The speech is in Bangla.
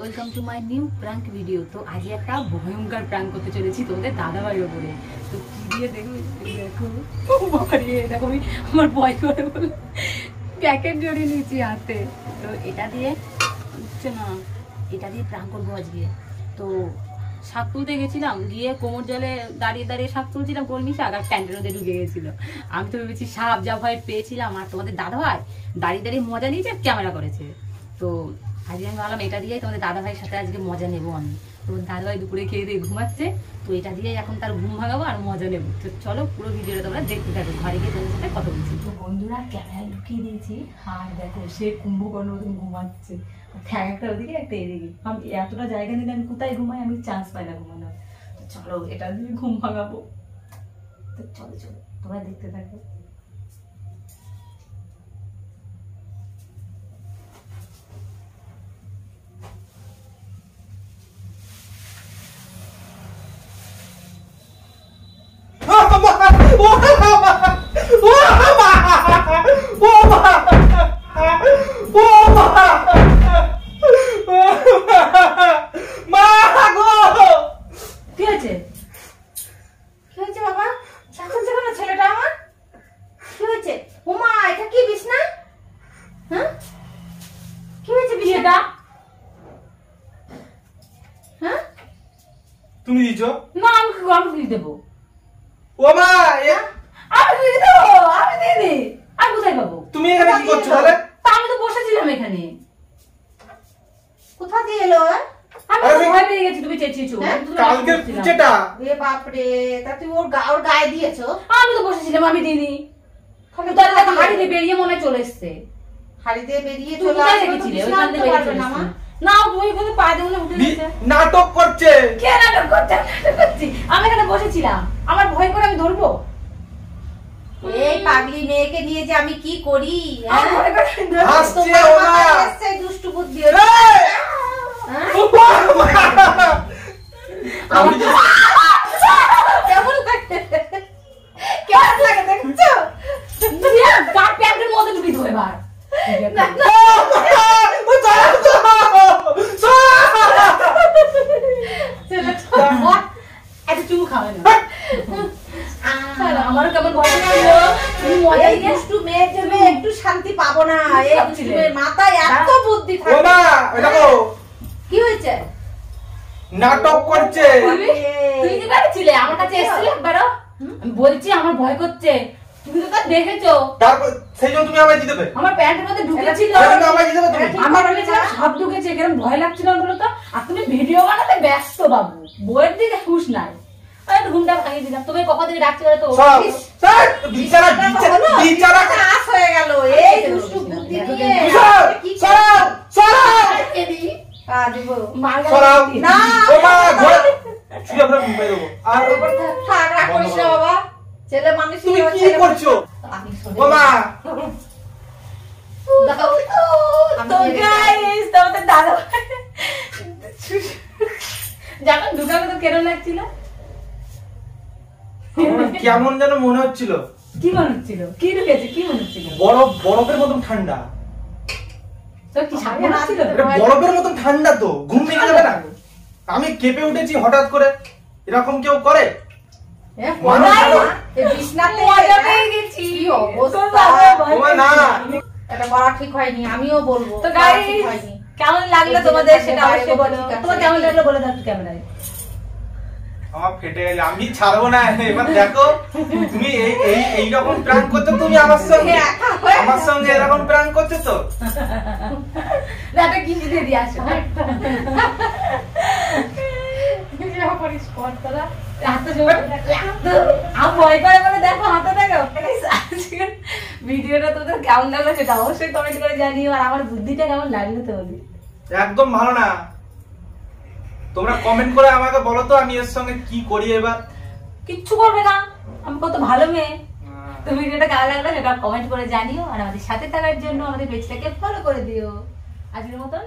Welcome to my new prank video তো আজ একটা ভয়ঙ্কর প্র্যাঙ্ক করতে চলেছি তোমাদের দাদাভাই ওপরে তো কি দিয়ে দেখো দেখো দেখো আমি আমার ভয় করে বলে প্যাকেট জড়িয়ে নিয়েছি হাতে। তো এটা দিয়ে উঠছে না, এটা দিয়ে প্র্যাঙ্ক করব আজকে। তো শাক তুলতে গেছিলাম, গিয়ে কোমর জলে দাঁড়িয়ে দাঁড়িয়ে শাক তুলছিলাম কলমি শাক আর প্যান্টের মধ্যে ঢুকে গেছিল। আমি তো ভেবেছি সাপ যা ভয় পেয়েছিলাম, আর তোমাদের দাদা ভাই দাঁড়িয়ে দাঁড়িয়ে মজা নিয়েছে ক্যামেরা করেছে। তো আজকে আমি ভাবলাম এটা দিয়েই তোমাদের দাদা ভাইয়ের সাথে আজকে মজা নেব আমি। তো দাদা ভাই দুপুরে খেয়ে দিয়ে ঘুমাচ্ছে, তো এটা দিয়ে এখন তার ঘুম ভাগাবো আর মজা নেব। তো চলো পুরো ভিডিওটা তোমরা দেখতে থাকো, ঘরে গিয়ে তোমাদের সাথে কথা বলছি। তো বন্ধুরা, ক্যামেরায় ঢুকিয়ে দিয়েছি, আর দেখো সে কুম্ভকর্ণ মতন ঘুমাচ্ছে। ঠ্যাং একটা ওদিকে, একটা এদিকে। আমি এতটা জায়গা নিলে আমি কোথায় ঘুমাই? আমি চান্স পাই না ঘুমানোর। চলো, এটা দিয়ে ঘুম ভাগাবো তো চলো চলো, তোমরা দেখতে থাকো। কি হয়েছে? কি হয়েছে বাবা? চাকাচ্ছে কেন ছেলেটা আমার? কি হয়েছে? উমা এটা কি বিছনা? হ্যাঁ? কি হয়েছে বিছনাটা হ্যাঁ? তুমি দিছো না আমি কি- আমি দেবো? ও মা আমি দিয়ে দেবো? আমি দিয়ে দিই আমি কোথায় পাবো? তুমি এখানে কি করছ তাহলে তা আমি তো বসেছিলাম এখানে? কোথা দিয়ে এলো আমি ভয় পেয়ে গেছি তুমি চেঁচিয়েছো। হ্যাঁ? আমি তো তুই ওর গা ওর গায়ে দিয়েছ? আমি তো বসেছিলাম আমি দিইনি। হাড়ি দিয়ে বেরিয়ে মনে চলে এসছে। হাড়ি দিয়ে বেরিয়ে তুমি চলে কোথায় আসবে তো রেখেছিলে? বিছনা ওইখান আনতে থেকে বেরিয়ে চলে না মা না তুমি ওখানে পা দিয়ে উঠে গেছে নাটক করছে। কে নাটক করছে? নাটক করছি। আমি এখানে বসেছিলাম। আমার ভয় করে আমি ধরবো? এই পাগলি মেয়েকে নিয়ে যে আমি কি করি হ্যাঁ? ভয় করে আমি ধরবো। হাসছে তোমার ওরা মাথায় এসছে এই দুষ্টু বুদ্ধি ওর। এই! হ্যাঁ? আমি যে- কেমন লাগে কেমন লাগে দেখছ তুমি আর গা প্যান্টের মধ্যে ঢুকে দেবো এবার না, না, ও দাঁড়াও তো! ছেলেটা বল। একটা চুমু খাবে না আহ, আমারও কেমন ভয় লাগল তুমি মজা এই নিয়ে দুষ্টু মেয়ের জন্য একটু শান্তি পাবো না। এই ভাবছিলে? দুষ্টু মেয়ের মাথায় এত বুদ্ধি ও থাকে মা ওই দেখো। কি হয়েছে? নাটক করছে। তুমি তুমি কি করেছিলে? আমার কাছে এসেছিলে একবারও? বলছি আমার ভয় করছে। তুমি তো তা দেখেছ। তারপর সেই জন্য তুমি আমায় দিতে আমার প্যান্টের মধ্যে ঢুকেছিল। সেই জন্য আমায় দিতে তুমি। আমার করে সব ঢুকেছে কেরম ভয় লাগছিল বলো তো। আর তুমি ভিডিও বানাতে ব্যস্ত বাবু। বইয়ের দিকে হুশ নাই। ঘুমটা ভাঙিয়ে দিলাম। তুমি কখন থেকে ডাকছি তো? সব ইস, স্যার বিচারা বিচারা বিছানাটা হয়ে গেল এই দুষ্টু বুদ্ধি নিয়ে সরাও সরাও আ, দিব। মার গায়ে সরাও না ও মা ঘরে ছুঁয়ে ফেলে মুম্বাই দেবো আর থাক। রাগ করিস না বাবা। ছেলে মানুষ তুমি কি করছ? আমি শুনে ও মা। দাও। আমি তো গাইস তোমাদের দাদা যখন ঢুকাবে তো কেরম লাগছিল? কেমন যেন মনে হচ্ছিল। কি মনে হচ্ছিল? কি ঢুকেছে কি মনে হচ্ছিল? বরফ বরফের মতন ঠান্ডা। বরফের মতন ঠান্ডা তো ঘুম ভেঙে যাবে না। আমি কেঁপে উঠেছি হঠাৎ করে। এরকম কেউ করে? আমিও বলব। হয়নি। কেমন লাগল তোমাদের সেটা অবশ্যই বলো। তোমার কেমন লাগল বলে দাও একটু ক্যামেরায় আমার ফেটে গেছে আমি ছাড়বো না। এবার দেখো তুমি এই এই এই রকম প্রাণ করছ তুমি আমার সঙ্গে। আমার সঙ্গে এরকম প্রাণ করছ তো? দাদা কিনে দিয়ে দিয়ে আসো। ভিডিওটা তোদের কেমন লাগল সেটা অবশ্যই কমেন্ট করে জানিও আর আমার বুদ্ধিটা কেমন লাগল তোমাদের? একদম ভালো না। তোমরা কমেন্ট করে আমাকে বলো তো আমি এর সঙ্গে কি করি এবার। কিচ্ছু করবে না। আমি কত ভালো মেয়ে। তুমি যেটা কেমন লাগল সেটা কমেন্ট করে জানিও। আর আমাদের সাথে থাকার জন্য আমাদের পেজটাকে ফলো করে দিও। আজকের মতন